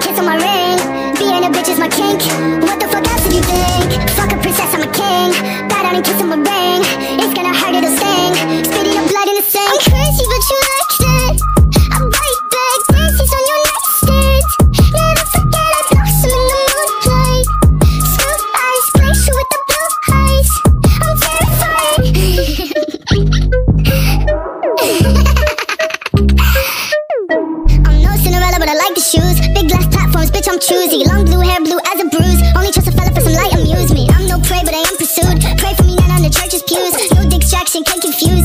kiss on my ring. But I like the shoes. Big glass platforms, bitch, I'm choosy. Long blue hair, blue as a bruise. Only trust a fella for some light amusement. I'm no prey, but I am pursued. Pray for me, not on the church's pews. No distraction can't confuse me.